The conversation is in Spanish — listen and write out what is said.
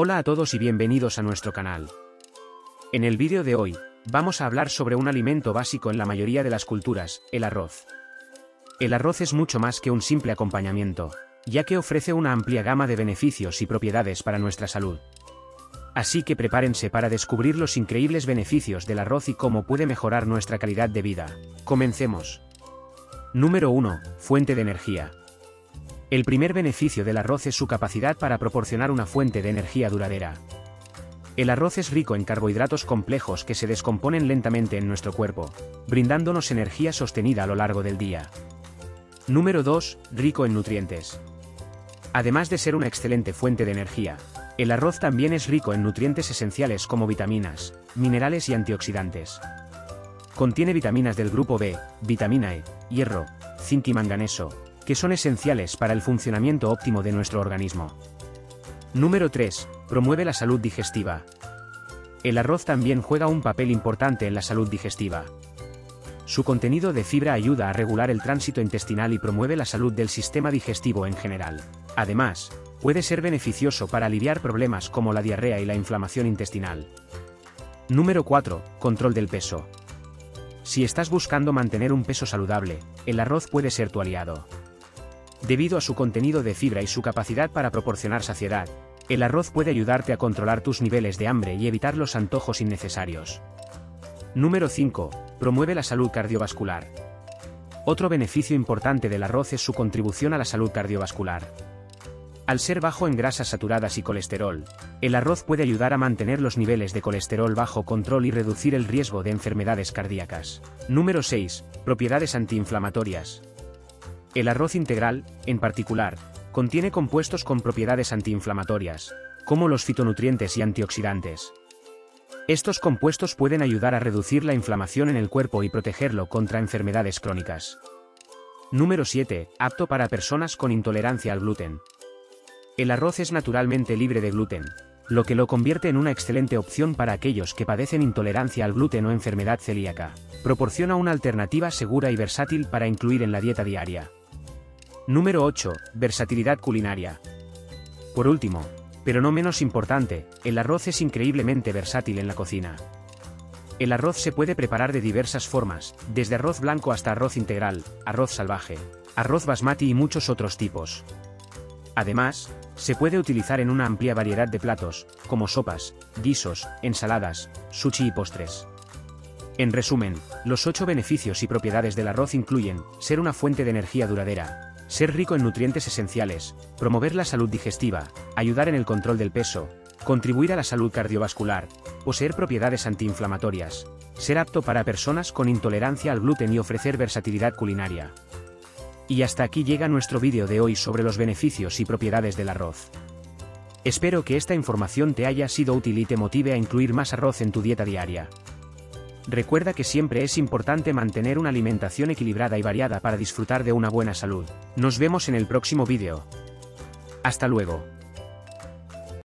Hola a todos y bienvenidos a nuestro canal. En el vídeo de hoy, vamos a hablar sobre un alimento básico en la mayoría de las culturas, el arroz. El arroz es mucho más que un simple acompañamiento, ya que ofrece una amplia gama de beneficios y propiedades para nuestra salud. Así que prepárense para descubrir los increíbles beneficios del arroz y cómo puede mejorar nuestra calidad de vida. Comencemos. Número 1. Fuente de energía. El primer beneficio del arroz es su capacidad para proporcionar una fuente de energía duradera. El arroz es rico en carbohidratos complejos que se descomponen lentamente en nuestro cuerpo, brindándonos energía sostenida a lo largo del día. Número 2. Rico en nutrientes. Además de ser una excelente fuente de energía, el arroz también es rico en nutrientes esenciales como vitaminas, minerales y antioxidantes. Contiene vitaminas del grupo B, vitamina E, hierro, zinc y manganeso, que son esenciales para el funcionamiento óptimo de nuestro organismo. Número 3. Promueve la salud digestiva. El arroz también juega un papel importante en la salud digestiva. Su contenido de fibra ayuda a regular el tránsito intestinal y promueve la salud del sistema digestivo en general. Además, puede ser beneficioso para aliviar problemas como la diarrea y la inflamación intestinal. Número 4. Control del peso. Si estás buscando mantener un peso saludable, el arroz puede ser tu aliado. Debido a su contenido de fibra y su capacidad para proporcionar saciedad, el arroz puede ayudarte a controlar tus niveles de hambre y evitar los antojos innecesarios. Número 5. Promueve la salud cardiovascular. Otro beneficio importante del arroz es su contribución a la salud cardiovascular. Al ser bajo en grasas saturadas y colesterol, el arroz puede ayudar a mantener los niveles de colesterol bajo control y reducir el riesgo de enfermedades cardíacas. Número 6. Propiedades antiinflamatorias. El arroz integral, en particular, contiene compuestos con propiedades antiinflamatorias, como los fitonutrientes y antioxidantes. Estos compuestos pueden ayudar a reducir la inflamación en el cuerpo y protegerlo contra enfermedades crónicas. Número 7. Apto para personas con intolerancia al gluten. El arroz es naturalmente libre de gluten, lo que lo convierte en una excelente opción para aquellos que padecen intolerancia al gluten o enfermedad celíaca. Proporciona una alternativa segura y versátil para incluir en la dieta diaria. Número 8. Versatilidad culinaria. Por último, pero no menos importante, el arroz es increíblemente versátil en la cocina. El arroz se puede preparar de diversas formas, desde arroz blanco hasta arroz integral, arroz salvaje, arroz basmati y muchos otros tipos. Además, se puede utilizar en una amplia variedad de platos, como sopas, guisos, ensaladas, sushi y postres. En resumen, los 8 beneficios y propiedades del arroz incluyen, ser una fuente de energía duradera, ser rico en nutrientes esenciales, promover la salud digestiva, ayudar en el control del peso, contribuir a la salud cardiovascular, poseer propiedades antiinflamatorias, ser apto para personas con intolerancia al gluten y ofrecer versatilidad culinaria. Y hasta aquí llega nuestro vídeo de hoy sobre los beneficios y propiedades del arroz. Espero que esta información te haya sido útil y te motive a incluir más arroz en tu dieta diaria. Recuerda que siempre es importante mantener una alimentación equilibrada y variada para disfrutar de una buena salud. Nos vemos en el próximo vídeo. Hasta luego.